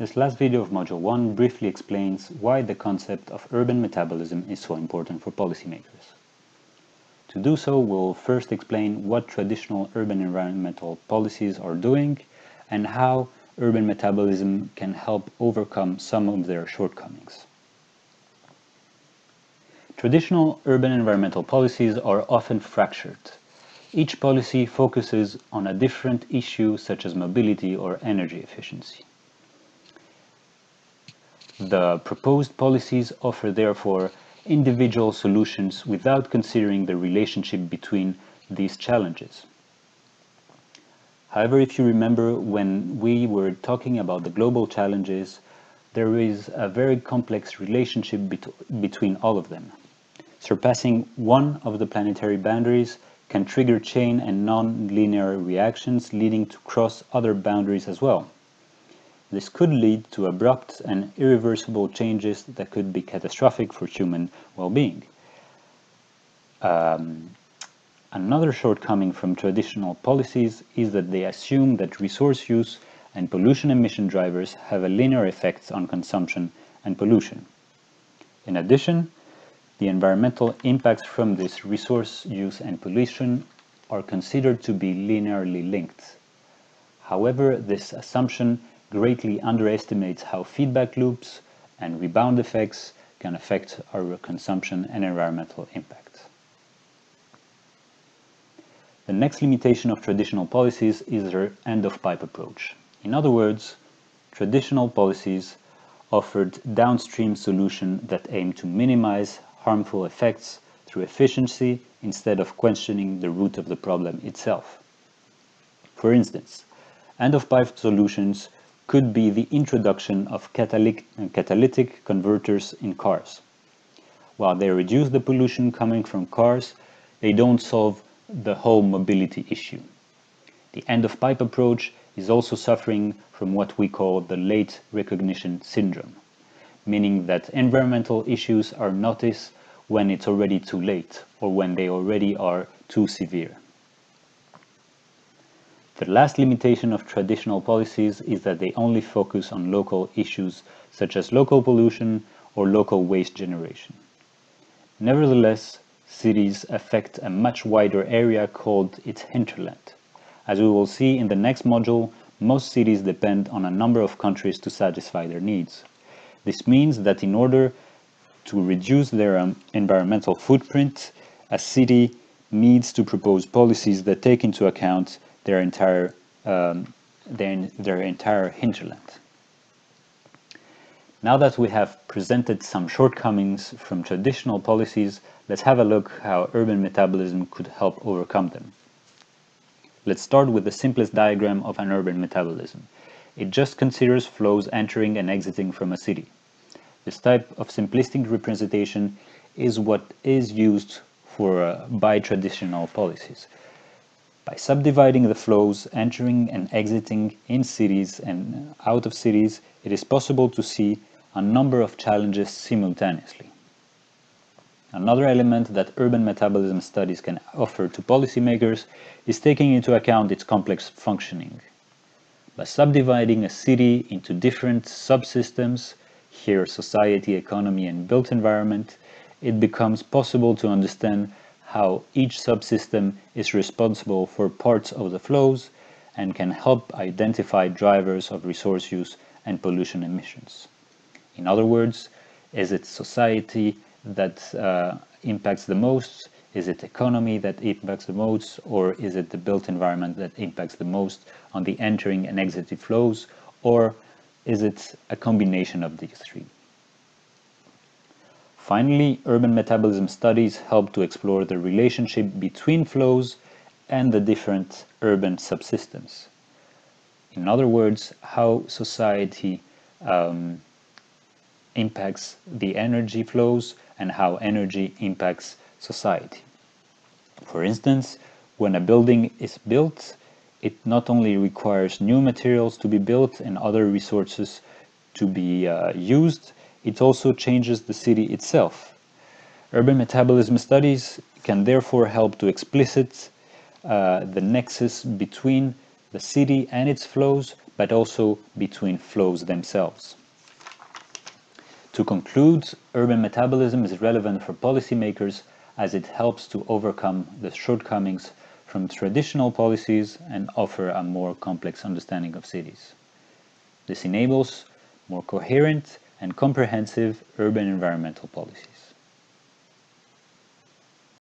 this last video of Module 1 briefly explains why the concept of urban metabolism is so important for policymakers. To do so, we'll first explain what traditional urban environmental policies are doing and how urban metabolism can help overcome some of their shortcomings. Traditional urban environmental policies are often fractured. Each policy focuses on a different issue such as mobility or energy efficiency. The proposed policies offer therefore individual solutions without considering the relationship between these challenges. However, if you remember when we were talking about the global challenges, there is a very complex relationship bet between all of them. Surpassing one of the planetary boundaries can trigger chain and non-linear reactions leading to cross other boundaries as well. This could lead to abrupt and irreversible changes that could be catastrophic for human well-being. Um, another shortcoming from traditional policies is that they assume that resource use and pollution emission drivers have a linear effect on consumption and pollution. In addition, the environmental impacts from this resource use and pollution are considered to be linearly linked. However, this assumption greatly underestimates how feedback loops and rebound effects can affect our consumption and environmental impact. The next limitation of traditional policies is their end-of-pipe approach. In other words, traditional policies offered downstream solutions that aim to minimize harmful effects through efficiency instead of questioning the root of the problem itself. For instance, end-of-pipe solutions could be the introduction of catalytic, catalytic converters in cars. While they reduce the pollution coming from cars, they don't solve the whole mobility issue. The end-of-pipe approach is also suffering from what we call the late recognition syndrome, meaning that environmental issues are noticed when it's already too late or when they already are too severe. The last limitation of traditional policies is that they only focus on local issues such as local pollution or local waste generation. Nevertheless, cities affect a much wider area called its hinterland. As we will see in the next module, most cities depend on a number of countries to satisfy their needs. This means that in order to reduce their um, environmental footprint, a city needs to propose policies that take into account their entire um, their, their entire hinterland. Now that we have presented some shortcomings from traditional policies, let's have a look how urban metabolism could help overcome them. Let's start with the simplest diagram of an urban metabolism. It just considers flows entering and exiting from a city. This type of simplistic representation is what is used for uh, by traditional policies. By subdividing the flows entering and exiting in cities and out of cities, it is possible to see a number of challenges simultaneously. Another element that urban metabolism studies can offer to policymakers is taking into account its complex functioning. By subdividing a city into different subsystems, here society, economy and built environment, it becomes possible to understand how each subsystem is responsible for parts of the flows and can help identify drivers of resource use and pollution emissions. In other words, is it society that uh, impacts the most? Is it economy that impacts the most? Or is it the built environment that impacts the most on the entering and exiting flows? Or is it a combination of these three? Finally, urban metabolism studies help to explore the relationship between flows and the different urban subsystems. In other words, how society um, impacts the energy flows and how energy impacts society. For instance, when a building is built, it not only requires new materials to be built and other resources to be uh, used, it also changes the city itself. Urban metabolism studies can therefore help to explicit uh, the nexus between the city and its flows, but also between flows themselves. To conclude, urban metabolism is relevant for policymakers as it helps to overcome the shortcomings from traditional policies and offer a more complex understanding of cities. This enables more coherent and comprehensive urban environmental policies.